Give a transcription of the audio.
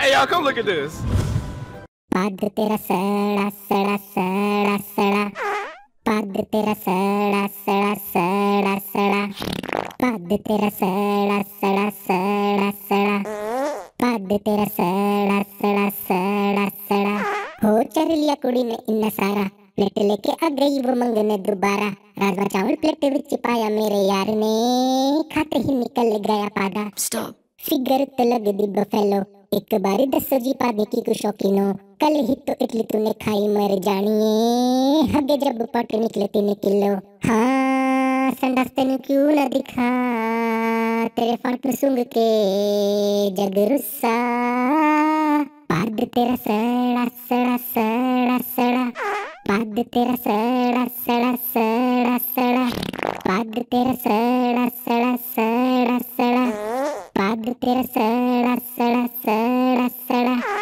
Hey, y'all, come look at this. पग तेरा सड़ा सड़ा सड़ा सड़ा पग तेरा सड़ा सड़ा सड़ा सड़ा पग तेरा सड़ा सड़ा सड़ा सड़ा पग तेरा सड़ा सड़ा सड़ा सड़ा हो चर लिया कुड़ी ने इन्ना सारा प्लेट लेके आ गई वो मंगने दोबारा राजमा चावल प्लेट विच पाया मेरे यार ने खाते ही निकल गया पादा Stop. फिगर तो लगदी बफेलो। एक बारी दसो जी पाने की कुछ शौकीनो। कल ही तो इडली तूने खाई मर जानिए हगे जब पट निकले तीन किलो। हाँ संडास क्यों ना दिखा? तेरे फट में सूंघ के जग रुस्सा। पाद तेरा सड़ा सड़ा सड़ा सड़ा। पाद तेरा सड़ा सड़ा सड़ा सड़ा। पाद तेरा सड़ा सड़ा सड़ा सड़ा। पाद तेरा सड़ा सड़ा सड़ा सड़ा